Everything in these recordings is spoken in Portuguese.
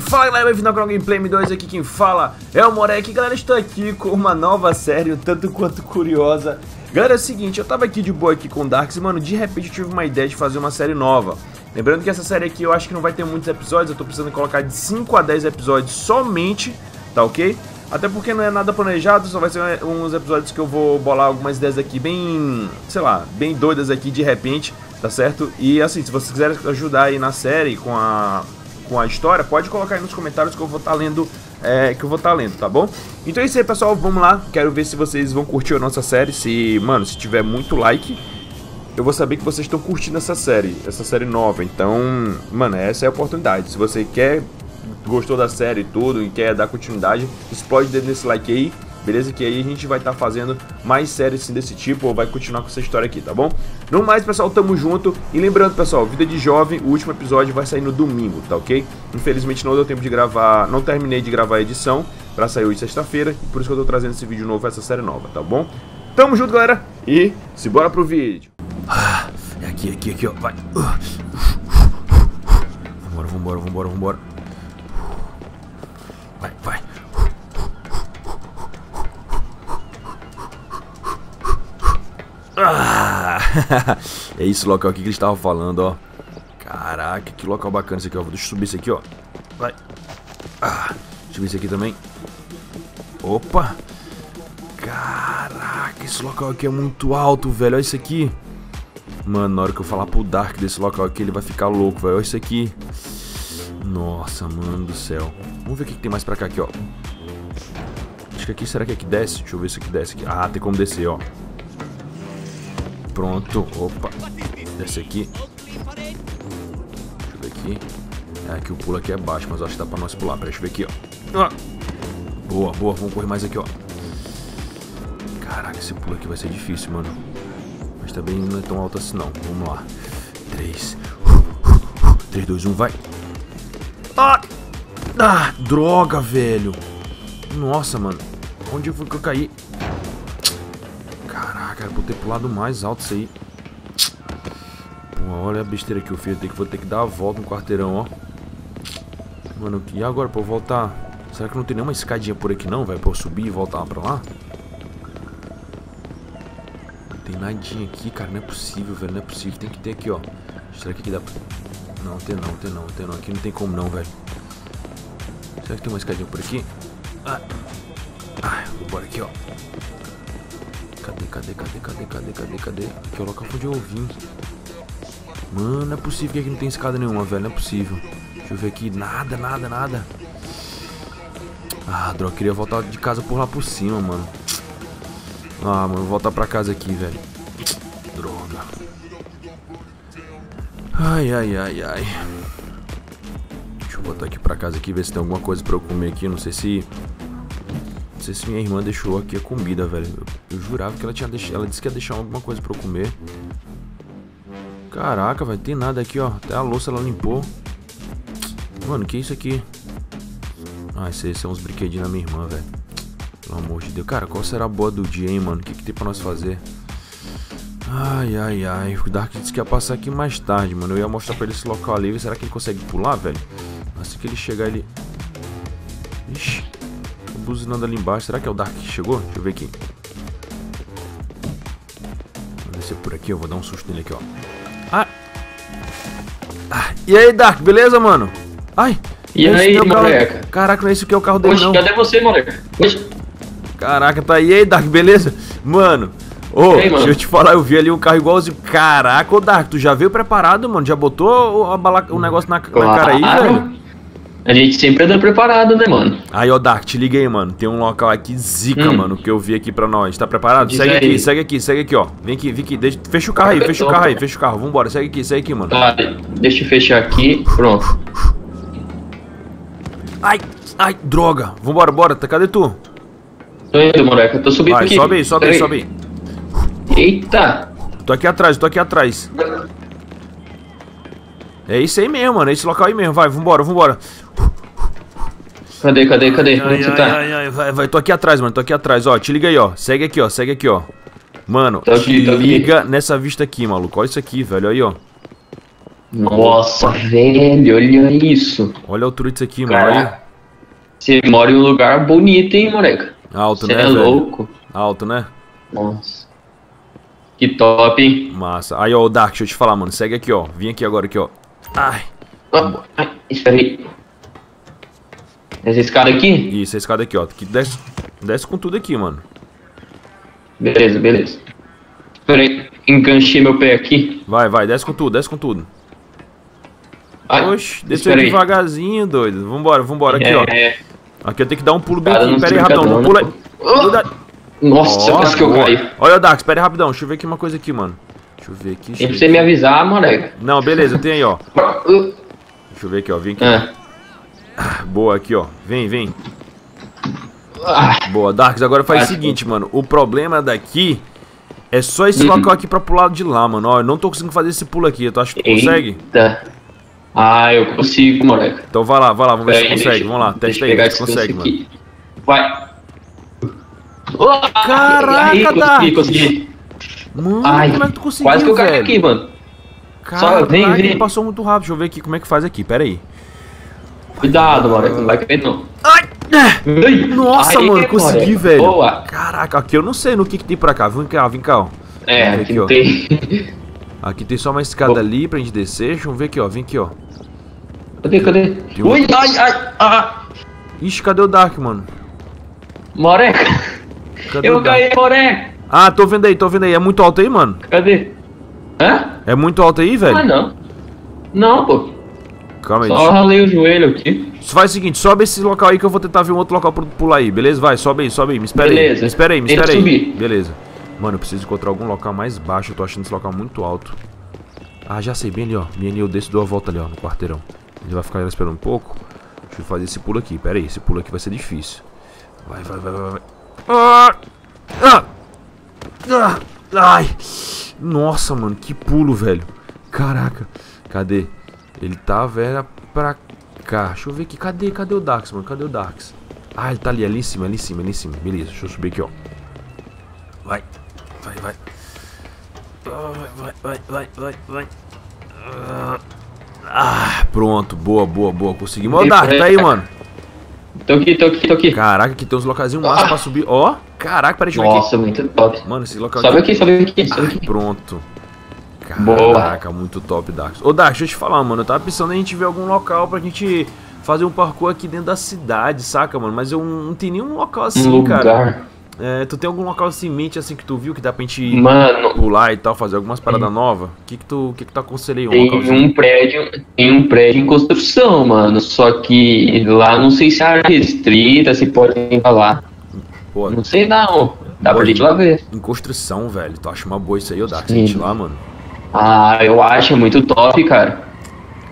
Fala galera, bem-vindo ao canal Gameplay M2, aqui quem fala é o Morek Galera, estou aqui com uma nova série, um tanto quanto curiosa Galera, é o seguinte, eu tava aqui de boa aqui com o Darks e mano, de repente eu tive uma ideia de fazer uma série nova Lembrando que essa série aqui eu acho que não vai ter muitos episódios, eu tô precisando colocar de 5 a 10 episódios somente, tá ok? Até porque não é nada planejado, só vai ser uns episódios que eu vou bolar algumas ideias aqui bem, sei lá, bem doidas aqui de repente, tá certo? E assim, se vocês quiserem ajudar aí na série com a, com a história, pode colocar aí nos comentários que eu vou estar tá lendo, é, que eu vou estar tá lendo, tá bom? Então é isso aí, pessoal, vamos lá, quero ver se vocês vão curtir a nossa série, se, mano, se tiver muito like... Eu vou saber que vocês estão curtindo essa série, essa série nova. Então, mano, essa é a oportunidade. Se você quer gostou da série e tudo e quer dar continuidade, explode dedo nesse like aí, beleza? Que aí a gente vai estar tá fazendo mais séries assim desse tipo ou vai continuar com essa história aqui, tá bom? No mais, pessoal, tamo junto. E lembrando, pessoal, Vida de Jovem, o último episódio vai sair no domingo, tá ok? Infelizmente não deu tempo de gravar, não terminei de gravar a edição pra sair hoje sexta-feira, por isso que eu tô trazendo esse vídeo novo, essa série nova, tá bom? Tamo junto, galera, e se bora pro vídeo. Ah, é aqui, aqui, aqui, ó, vai. Vambora, vambora, vambora, vambora. Vai, vai. Ah, é esse local aqui que eles estavam falando, ó. Caraca, que local bacana esse aqui, ó. Deixa eu subir esse aqui, ó. Vai. Ah, deixa eu subir esse aqui também. Opa. Caraca, esse local aqui é muito alto, velho. Olha isso aqui. Mano, na hora que eu falar pro Dark desse local aqui, ele vai ficar louco, velho. Olha isso aqui. Nossa, mano do céu. Vamos ver o que, que tem mais pra cá aqui, ó. Acho que aqui, será que aqui desce? Deixa eu ver se aqui desce aqui. Ah, tem como descer, ó. Pronto. Opa. Desce aqui. Deixa eu ver aqui. É, aqui o pulo aqui é baixo, mas acho que dá pra nós pular. Deixa eu ver aqui, ó. Ah. Boa, boa. Vamos correr mais aqui, ó. Caraca, esse pulo aqui vai ser difícil, mano. Mas também não é tão alto assim, não. Vamos lá. 3. 3, 2, 1, vai. Ah! Ah, droga, velho. Nossa, mano. Onde foi que eu caí? Ter pulado mais alto isso aí. Pô, olha a besteira que eu fiz. Eu vou ter que dar a volta no quarteirão, ó. Mano, e agora pra eu voltar? Será que não tem nenhuma escadinha por aqui não, velho? Pra eu subir e voltar pra lá? Não tem nadinha aqui, cara. Não é possível, velho. Não é possível. Tem que ter aqui, ó. Será que aqui dá pra... Não, tem não, tem não, tem não. Aqui não tem como não, velho. Será que tem uma escadinha por aqui? Ah. Ah, vambora aqui, ó. Cadê, cadê, cadê, cadê, cadê, cadê, cadê? Aqui é o local onde eu vim. Mano, não é possível que aqui não tem escada nenhuma, velho. Não é possível. Deixa eu ver aqui. Nada, nada, nada. Ah, droga. Queria voltar de casa por lá por cima, mano. Ah, mano. Vou voltar pra casa aqui, velho. Droga. Ai, ai, ai, ai. Deixa eu botar aqui pra casa aqui, ver se tem alguma coisa pra eu comer aqui. Não sei se... Sei se minha irmã deixou aqui a comida, velho. Eu, eu jurava que ela tinha deixado... Ela disse que ia deixar alguma coisa pra eu comer. Caraca, vai ter nada aqui, ó. Até a louça ela limpou. Mano, que é isso aqui? Ah, esses, são uns brinquedinhos da minha irmã, velho. Pelo amor de Deus. Cara, qual será a boa do dia, hein, mano? O que, que tem pra nós fazer? Ai, ai, ai. O Dark disse que ia passar aqui mais tarde, mano. Eu ia mostrar pra ele esse local ali. Será que ele consegue pular, velho? Assim que ele chegar, ele... Ixi. Buzinando ali embaixo. Será que é o Dark que chegou? Deixa eu ver aqui. Vou descer por aqui. Eu vou dar um susto nele aqui, ó. Ah! ah e aí, Dark? Beleza, mano? Ai! E aí, moleque? Carro... Caraca, não é isso que é o carro dele, Oxe, não. cadê você, moleque? Oxe. Caraca, tá aí, Dark, beleza? Mano, Ô, oh, deixa eu te falar, eu vi ali um carro igualzinho. Caraca, ô Dark, tu já veio preparado, mano? Já botou o, bala... o negócio na, claro. na, cara aí, velho? A gente sempre anda preparado, né, mano? Aí, ô Dark, te liguei, mano. Tem um local aqui zica, hum. mano, que eu vi aqui pra nós. Tá preparado? Diz segue aí. aqui, segue aqui, segue aqui, ó. Vem aqui, vem aqui. Deixa... Fecha o carro aí, fecha o carro aí, fecha o carro. Vambora, segue aqui, segue aqui, mano. Tá, deixa eu fechar aqui. Pronto. Ai, ai, droga. Vambora, bora. Tá, cadê tu? Tô indo, moleque. Eu tô subindo Vai, aqui. Sobe aí, sobe aí, sobe aí. Eita! Tô aqui atrás, tô aqui atrás. É isso aí mesmo, mano. É esse local aí mesmo. Vai, vambora, vambora. Cadê, cadê, cadê? Ai, Onde ai, tá? Ai, ai, vai, vai, tô aqui atrás, mano. Tô aqui atrás, ó. Te liga aí, ó. Segue aqui, ó. Segue aqui, ó. Mano, tô aqui, te liga aqui. nessa vista aqui, maluco. Olha isso aqui, velho. Aí, ó. Nossa, velho, olha isso. Olha a altura disso aqui, mano. Olha. você mora em um lugar bonito, hein, moleque? Alto, Você né, é velho? louco. Alto, né? Nossa. Que top, hein? Massa. Aí, ó, o Dark, deixa eu te falar, mano. Segue aqui, ó. Vim aqui agora, aqui, ó. Ai. Ah, ai, espera aí. Essa escada aqui? Isso, a escada aqui, ó. Que desce, desce com tudo aqui, mano. Beleza, beleza. Espera aí, enganchei meu pé aqui. Vai, vai, desce com tudo, desce com tudo. Ai, Oxe, desceu devagarzinho, doido. Vambora, vambora, aqui, ó. É, Aqui eu tenho que dar um pulo bem aqui. Pera aí, fica rapidão. Não pula aí. Cuida- Nossa, quase que eu caí. Olha o Dax, pera aí rapidão. Deixa eu ver aqui uma coisa aqui, mano. Deixa eu ver aqui. eu pra você me avisar, moleque. Não, beleza, tem aí, ó. Uh, Deixa eu ver aqui, ó. Vem aqui. ah, Boa, aqui, ó. Vem, vem. ah, Boa, Darks, agora faz o Acho seguinte, mano. O problema daqui é só esse Uhum. local aqui pra pular de lá, mano. Ó, eu não tô conseguindo fazer esse pulo aqui. Tu acha que tu consegue? Eita. Ah, eu consigo, moleque. Então vai lá, vai lá, vamos ver se Pera aí, consegue. deixa- Vamos lá, testa aí, pegar se consegue, mano. aqui. Vai. Caraca, aí, consegui, consegui. Mano, Ai, como é que tu conseguiu, quase que eu caí aqui, mano. Caraca, vem, vem. passou muito rápido. Deixa eu ver aqui como é que faz aqui, pera aí. Cuidado, moleque, não vai cair não. Ai! Nossa, aí, mano, consegui, moleque. velho. Boa. Caraca, aqui eu não sei no que que tem pra cá. Vem cá, vem cá, ó. É, aqui aqui, ó. tem. Aqui tem só uma escada Bom. ali pra gente descer. Deixa eu ver aqui, ó. Vem aqui, ó. Cadê, cadê? Ui, ai, ai, ah. Ixi, cadê o Dark, mano? Moreca. Cadê Eu caí, moreca. Ah, tô vendo aí, tô vendo aí. É muito alto aí, mano? Cadê? Hã? É muito alto aí, velho? Ah, não. Não, pô. Calma aí. Só ralei o joelho aqui. Faz o seguinte, sobe esse local aí que eu vou tentar ver um outro local pra pular aí, beleza? Vai, sobe aí, sobe aí. Me espera aí. Beleza. Me espera aí, me espera aí. subir. Beleza. Mano, eu preciso encontrar algum local mais baixo. Eu tô achando esse local muito alto. Ah, já sei, bem ali, ó. Ali, eu desço e dou a volta ali, ó, no quarteirão. Ele vai ficar esperando um pouco. Deixa eu fazer esse pulo aqui. Pera aí, esse pulo aqui vai ser difícil. Vai, vai, vai, vai, vai. Ah! Ah! Ah! Ai! Nossa, mano, que pulo, velho. Caraca. Cadê? Ele tá, velho, pra cá. Deixa eu ver aqui. Cadê? Cadê o Dax, mano? Cadê o Dax? Ah, ele tá ali, ali em cima, ali em cima, ali em cima. Beleza, deixa eu subir aqui, ó. Vai. Vai, vai. Ah, Vai, vai, vai, vai, vai. Ah, Ah, pronto. Boa, boa, boa. Conseguimos. Ó, o Dark, tá aí, mano. Tô aqui, tô aqui, tô aqui. Caraca, aqui tem uns locaizinhos massa pra subir. Ó, caraca, peraí, deixa eu ver aqui. Nossa, muito top. Mano, esse local Sobe aqui, sobe aqui, sobe Ai, aqui. pronto. Boa. Caraca, muito top, Dark. Ô, Dark, deixa eu te falar, mano. Eu tava pensando em a gente ver algum local pra gente fazer um parkour aqui dentro da cidade, saca, mano? Mas eu não tenho nenhum local assim, Um cara. lugar. É, tu tem algum local assim em mente, assim, que tu viu que dá pra gente Mano, pular e tal, fazer algumas paradas novas? O que que tu, que que tu aconselha aí? Um tem um prédio, tem um prédio em construção, mano. Só que lá não sei se é área restrita, se pode entrar lá. Pô, Não sei não. Dá pra Pode. gente lá ver. em construção, velho. Tu acha uma boa isso aí, ô Dark? Sim. Gente lá, mano. Ah, eu acho muito top, cara.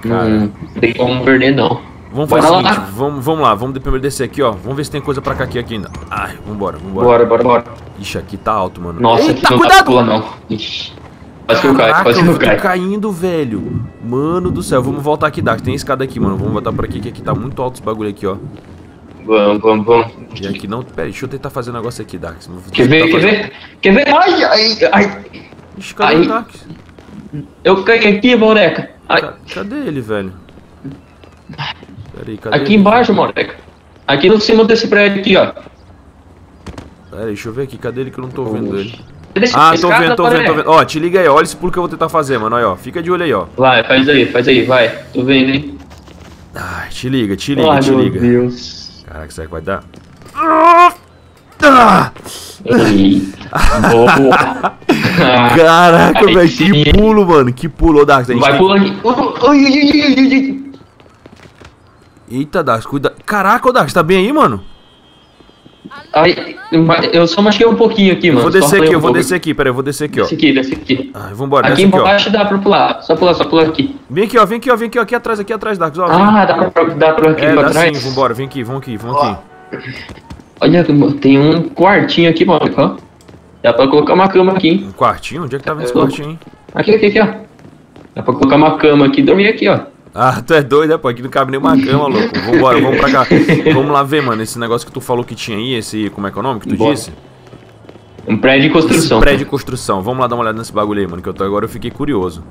Cara. Não tem como perder, não. Vamos fazer o lá. seguinte, vamos, vamos lá, vamos primeiro descer aqui, ó. Vamos ver se tem coisa pra cá aqui, aqui ainda. Ai, vambora, vambora. Bora, bora, bora. Ixi, aqui tá alto, mano. Nossa, Eita, aqui não dá cuidado! pra pular, não. Ixi. Quase que eu caio, quase que eu caio. caindo, velho. Mano do céu, vamos voltar aqui, Dark. Tem escada aqui, mano. Vamos voltar por aqui, que aqui tá muito alto esse bagulho aqui, ó. Vamos, vamos, vamos. E aqui não. Pera deixa eu tentar fazer um negócio aqui, Dark. Quer ver, quer ver? Quer ver? Ai, ai, ai. Ixi, cadê Aí. o Dark? Eu caí aqui, moleca. Ai, Ca- Cadê ele, velho? Pera aí, cadê aqui ele? embaixo, moleca. Aqui no cima desse prédio aqui, ó. Pera aí, deixa eu ver aqui. Cadê ele que eu não tô vendo ele? Desce Ah, tô vendo, tô vendo, tô vendo. Ó, te liga aí, olha esse pulo que eu vou tentar fazer, mano. Olha, ó. Fica de olho aí, ó. Vai, faz aí, faz aí, vai. Tô vendo, hein? Ai, te liga, te liga, Ai, te meu liga. Deus. Caraca, será que vai dar? Ah! Eita. Boa. Ah, Caraca, velho, sim. que pulo, mano. Que pulo, ô gente vai ai. Eita, Dark, cuida. Caraca, ô Dark, tá bem aí, mano? Ai, eu só machuquei um pouquinho aqui, Eu mano. vou Só descer aqui, um eu vou pouco. descer aqui, pera aí, eu vou descer aqui, ó. Desce aqui, desce aqui. Ai, vambora, Aqui desce aqui, ó. embaixo dá pra pular. Só pular, só pular aqui. Vem aqui, ó, vem aqui, ó, vem aqui, ó, aqui atrás, aqui atrás, Dark, ó. vem. Ah, dá pra, dá pra aqui é, pra dá trás? sim, vambora, vem aqui, vamos aqui, vamos aqui. Olha, tem um quartinho aqui, mano. Ó. Dá pra colocar uma cama aqui, hein? Um quartinho? Onde é que vendo esse Eu- quartinho, hein? Aqui, aqui, aqui, ó. Dá pra colocar uma cama aqui e dormir aqui, ó. Ah, tu é doido, né, pô? Aqui não cabe nem uma cama, louco. Vambora, vamos pra cá. Vamos lá ver, mano, esse negócio que tu falou que tinha aí, esse, como é que é o nome que tu Bora. disse? Um prédio de Esse construção. prédio de construção. Vamos lá dar uma olhada nesse bagulho aí, mano, que eu tô, agora eu fiquei curioso.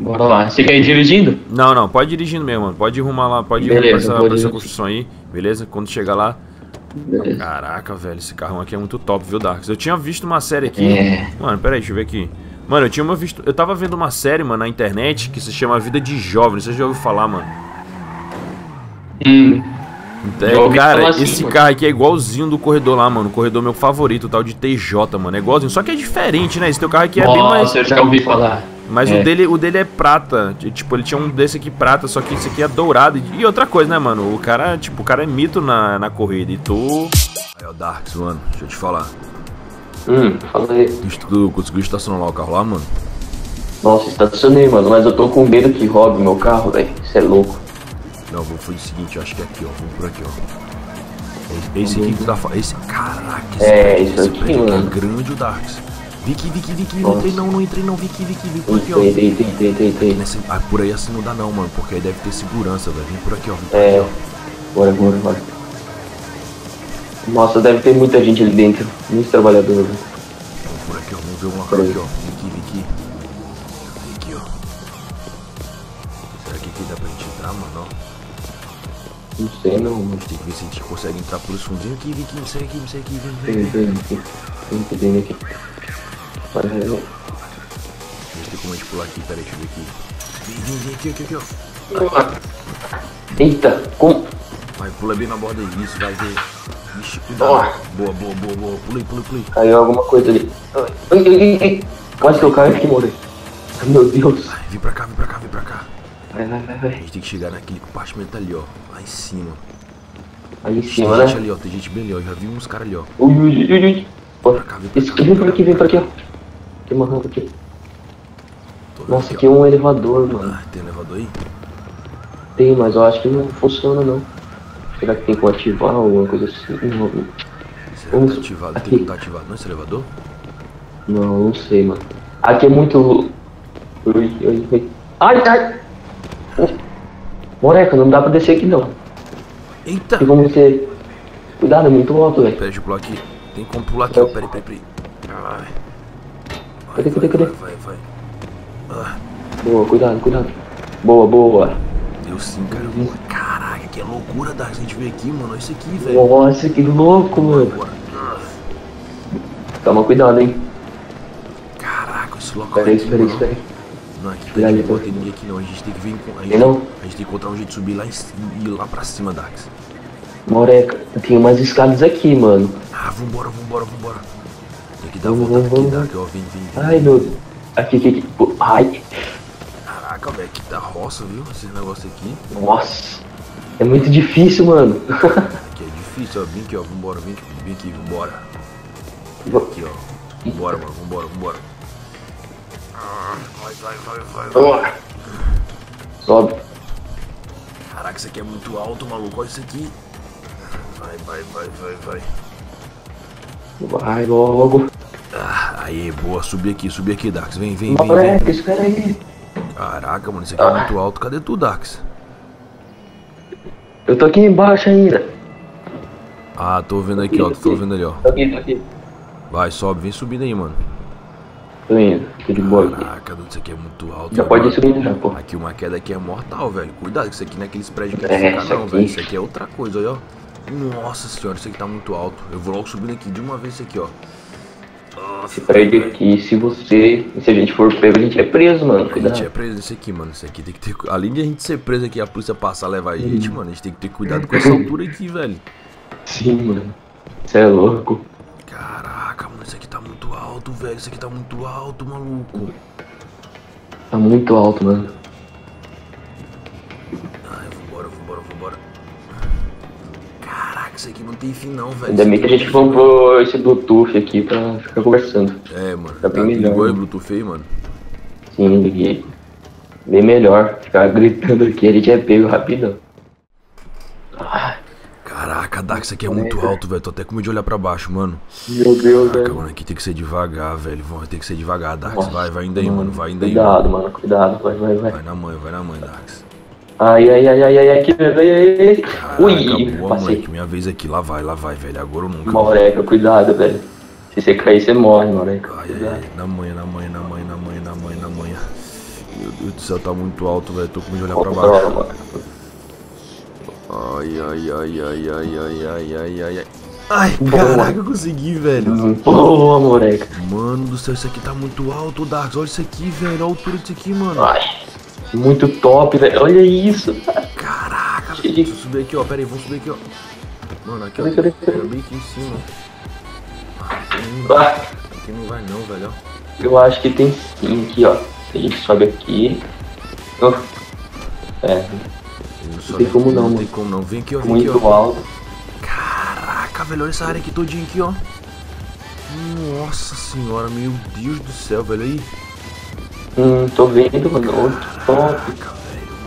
Bora lá. Você quer ir dirigindo? Não, não, pode ir dirigindo mesmo, mano. Pode ir rumar lá, pode ir Beleza, pra essa, vou pra essa dirigir. construção aí, beleza? Quando chegar lá. Beleza. Caraca, velho, esse carrão aqui é muito top, viu, Darks? Eu tinha visto uma série aqui. É. Mano, pera aí, deixa eu ver aqui. Mano, eu tinha uma visto. Eu tava vendo uma série, mano, na internet que se chama Vida de Jovem. Você já ouviu falar, mano? Hum, É, cara, assim, esse mano. carro aqui é igualzinho do corredor lá, mano. O corredor meu favorito, o tal de TJ, mano. É igualzinho. Só que é diferente, né? Esse teu carro aqui é bem mais. Nossa, eu já ouvi falar. Mas É. o, dele, o dele é prata. Tipo, ele tinha um desse aqui prata, só que esse aqui é dourado. E outra coisa, né, mano? O cara, tipo, o cara é mito na, na corrida. E tu. Aí, o Darks, mano, deixa eu te falar. Hum, fala aí. Tu, tu conseguiu estacionar lá o carro lá, mano? Nossa, estacionei, mano, mas eu tô com medo que roube meu carro, velho. Isso é louco. Não, vou fazer o seguinte, eu acho que é aqui, ó. Vamos por aqui, ó. É Esse aqui que tu tá falando. Esse. Caraca, esse, É, prédio- isso esse aqui, prédio mano. é grande, o Darks. Viki, Viki, Viki, não entrei não, não entrei não, Viki, Viki, vem por aqui, ó. Entrei, entrei, entrei, entrei. Nessa, ah, por aí assim não dá não, mano, porque aí deve ter segurança, velho. Vem por aqui, ó. Vem por É. aqui, ó. Bora, bora, bora. Nossa, deve ter muita gente ali dentro. Muitos trabalhadores. Vamos por aqui, ó. Vamos ver um local Peraí. aqui, ó. Viki, Viki. Vem aqui, ó. Será que aqui dá pra gente entrar, mano? Ó. Não sei não, mano. tem que ver se a gente consegue entrar pelos fundinhos aqui, Viki. Não sei aqui, não sei aqui. Vem, vem, Vem, vem. vem aqui. Vem aqui, vem vai. Deixa eu ver como a gente pular aqui, peraí, deixa eu ver aqui. Vem, vem, vem aqui, aqui, aqui, ó. Eita, como? Vai, pula bem na borda aí, isso, vai ver. Vixe, cuidado. Ó. Boa, boa, boa, boa. Pulei, pulei, pulei. Caiu alguma coisa ali. Ai, ai, ai, ai. Quase que eu caio aqui. Ai, Meu Deus. Vai, vem pra cá, vem pra cá, vem pra cá. Vai, vai, vai, A vai. gente tem que chegar naquele compartimento ali, ó. Lá em cima. Ali em Tem cima, né? gente ali, ó. Tem gente bem ali, ó. Já vi uns caras ali, ó. Ui, ui, ui, ui. Ó, Pra cá, vem pra cá. vem por aqui, vem por aqui, ó. Tem uma rampa aqui. Tô Nossa, aqui é um elevador, mano. Ah, tem elevador aí? Tem, mas eu acho que não funciona, não. Será que tem como ativar ou alguma coisa assim? Não, Será que Vamos- tá ativado? aqui. Tem que estar ativado. Não esse elevador? não, não sei, mano. Aqui é muito... Ui, ui, ui. Ai, ai! Moreca, não dá pra descer aqui, não. Eita! Tem como você... Cuidado, é muito alto, velho. Pera, deixa eu pular aqui. Tem como pular aqui, ó. Peraí, peraí, peraí. Ai. Cadê, cadê, cadê? vai, vai. Ah, Boa, cuidado, cuidado. Boa, boa. deu sim, cara. Caraca, que loucura, Dark. Se a gente veio aqui, mano. Olha isso aqui, velho. Nossa, que louco, mano. Toma cuidado, hein. Caraca, esse local Espera aí, aqui, espera aí, mano. espera aí. Não, aqui Espera aí, não pode pô. ter ninguém aqui não. A gente tem que vir com. A gente, Tem não? a gente tem que encontrar um jeito de subir lá em cima e ir lá pra cima, Dax. Moreca, tem umas escadas aqui, mano. Ah, vambora, vambora, vambora. Tem que dar a Vamos, volta vamos, aqui, vamos. Dax. Ó, vem, vem, vem. Ai, meu Deus. Aqui, aqui, aqui. Pô, Ai, Caraca, velho, aqui tá roça, viu? Esse negócio aqui. nossa. É muito difícil, mano. Aqui é difícil, ó. Vem aqui, ó. Vambora, vem aqui, vem aqui, vambora. Aqui, ó. Vambora, mano, vambora, vambora. Ah, vai, vai, vai, vai, vai. Sobe. Caraca, isso aqui é muito alto, maluco. Olha isso aqui. Vai, vai, vai, vai, vai. Vai logo. Ah, aí, boa. Subi aqui, subi aqui, Dax. Vem, vem, vem, vem. Moreca, espera aí. Caraca, mano, isso aqui é Ah. muito alto. Cadê tu, Dax? Eu tô aqui embaixo ainda. Ah, tô vendo aqui, ó. Tô vendo ali, ó. Tô aqui, tô aqui. Vai, sobe, vem subindo aí, mano. Tô indo. Tô de boa aqui. Caraca, isso aqui é muito alto. Já pode ir subindo já, pô. Aqui uma queda aqui é mortal, velho. Cuidado, que isso aqui não é aqueles prédios que É, fica, isso não, aqui. velho. Isso aqui é outra coisa, olha, ó. Nossa senhora, isso aqui tá muito alto. Eu vou logo subindo aqui de uma vez isso aqui, ó. Nossa, Esse prédio aqui, se você. Se a gente for pego, a gente é preso, mano. A gente Cuidado. é preso nesse aqui, mano. Isso aqui tem que ter. Além de a gente ser preso aqui, a polícia passar levar a gente, Uhum. mano, a gente tem que ter cuidado com essa altura aqui, velho. Sim, mano. Você é louco. Caraca, mano, isso aqui tá muito alto, velho. Isso aqui tá muito alto, maluco. Tá muito alto, mano. Ai, vambora, isso aqui não tem fim não, velho. Ainda bem que a gente comprou esse Bluetooth aqui pra ficar conversando. É, mano. Tá bem Ah, melhor, Ligou aí, né? Bluetooth aí, mano. Sim, liguei. Bem melhor. Ficar gritando aqui, a gente é pego rapidão. Ah, Caraca, Dax, isso aqui é muito alto, velho. Tô até com medo de olhar pra baixo, mano. meu Deus, Caraca, velho. mano, aqui tem que ser devagar, velho. Vamos ter que ser devagar, Dax. Nossa, Vai, vai indo aí, mano. Vai indo aí. mano. Cuidado, mano. Cuidado. Vai, vai, vai. Vai na mãe, vai na mãe, Dax. Ai, ai, ai, ai, ai, ai. Ai, ai, Ui, boa, passei. moleque. Minha vez aqui. Lá vai, lá vai, velho. Agora ou nunca. Moreca, cuidado, velho. Se você cair, você morre, moreca. Ai, ai, ai. Na manhã, na manhã, na manhã, na manhã, na manhã, na manhã. Meu Deus do céu, tá muito alto, velho. Tô com medo de olhar pra baixo. Ai, ai, ai, ai, ai, ai, ai, ai, ai, ai. Ai, Boa. caraca, eu consegui, velho. Boa, moleque. Mano do céu, isso aqui tá muito alto, Darks. Olha isso aqui, velho. Olha a altura disso aqui, mano. Ai, muito top, velho. Olha isso. Caraca, velho. de- Deixa eu subir aqui, ó. Pera aí, vamos subir aqui, ó. Mano, aqui, ó. Cadê, cadê, cadê? Bem aqui em cima. Aqui, Ah, aqui não vai não, velho. eu acho que tem sim aqui, ó. A gente sobe aqui. Oh. É, Não Não tem como não, Não mano. tem como não. Vem aqui, ó. Vem aqui, muito ó. alto. Caraca, velho. Olha essa área aqui todinha aqui, ó. Nossa senhora, meu Deus do céu, velho. Aí. Hum, tô vendo, mano. Muito top. Aqui tá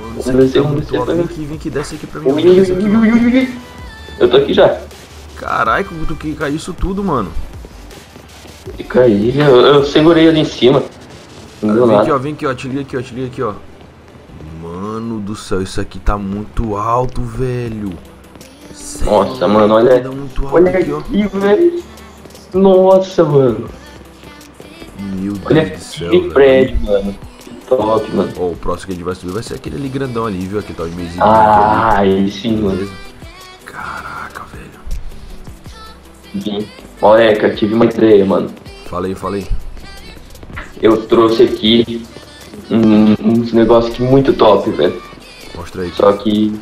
vamos muito descer, alto. Vem aqui, vem aqui. Desce aqui pra mim. Ui, ui, ui, aqui, ui, ui. Eu tô aqui já. Caralho, tu que caiu isso tudo, mano. Fica aí. Eu, eu segurei ali em cima. Não deu Vem aqui, nada. ó, vem aqui, ó, te liga aqui, ó, te liga aqui, ó. Mano do céu, isso aqui tá muito alto, velho. Sério, Nossa, mano, olha- Tá muito alto Olha aqui, ó. aqui, velho. Nossa, mano. Meu Deus Olha do céu, que velho. prédio, mano. Que top, mano. Ó, o próximo que a gente vai subir vai ser aquele ali grandão ali, viu? Aqui tá o mesinho Ah, aí sim, mano. Beleza? Caraca, velho. Eu tive uma ideia, mano. Fala aí, fala aí. Eu trouxe aqui um, uns negócios que muito top, velho. Mostra aí. Só que.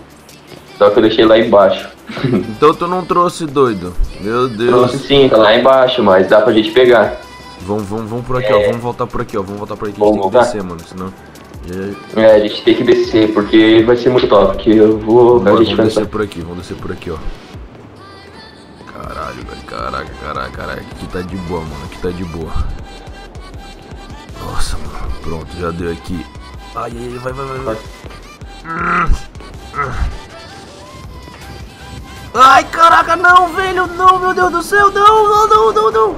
Só que eu deixei lá embaixo. Então tu não trouxe, doido. Meu Deus. Trouxe sim, tá lá embaixo, mas dá pra gente pegar. Vamos, vamos, vamos por aqui, ó. Vamos voltar por aqui, ó. Vamos voltar por aqui. A Vamos gente tem que descer, mano. Senão. Já- É, a gente tem que descer, porque vai ser muito top. Que eu vou. Gente vamos vai descer por aqui, vamos descer por aqui, ó. Caralho, velho. Caraca, caraca, caraca. Aqui tá de boa, mano. Aqui tá de boa. Nossa, mano. Pronto, já deu aqui. Ai, ai, ai, vai, vai, vai. vai. Ai, caraca, não, velho. Não, meu Deus do céu. Não, não, não, não, não.